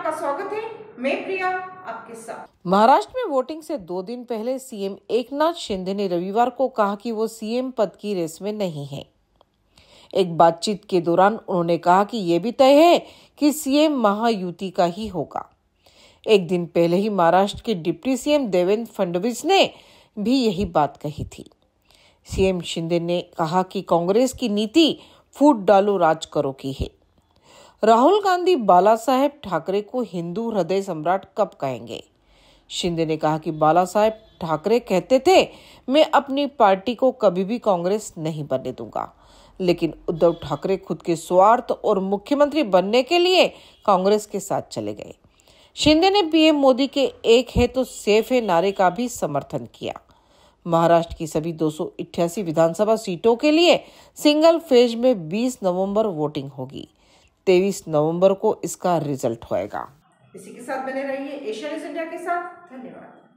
आपका स्वागत है। मैं प्रिया, आपके साथ। महाराष्ट्र में वोटिंग से दो दिन पहले सीएम एकनाथ शिंदे ने रविवार को कहा कि वो सीएम पद की रेस में नहीं है। एक बातचीत के दौरान उन्होंने कहा कि यह भी तय है कि सीएम महायुति का ही होगा। एक दिन पहले ही महाराष्ट्र के डिप्टी सीएम देवेंद्र फडणवीस ने भी यही बात कही थी। सीएम शिंदे ने कहा कि कांग्रेस की नीति फूट डालो राज करो की है। राहुल गांधी बाला साहेब ठाकरे को हिंदू हृदय सम्राट कब कहेंगे? शिंदे ने कहा कि बाला साहेब ठाकरे कहते थे, मैं अपनी पार्टी को कभी भी कांग्रेस नहीं बनने दूँगा। लेकिन उद्धव ठाकरे खुद के स्वार्थ और मुख्यमंत्री बनने के लिए कांग्रेस के साथ चले गए। शिंदे ने पीएम मोदी के एक है तो सेफ़ है नारे का भी समर्थन किया। महाराष्ट्र की सभी दो सौ अठासी विधानसभा सीटों के लिए सिंगल फ़ेज़ में 20 नवंबर वोटिंग होगी। 23 नवंबर को इसका रिज़ल्ट होएगा। इसी के साथ बने रहिए एशिया इंडिया के साथ। धन्यवाद।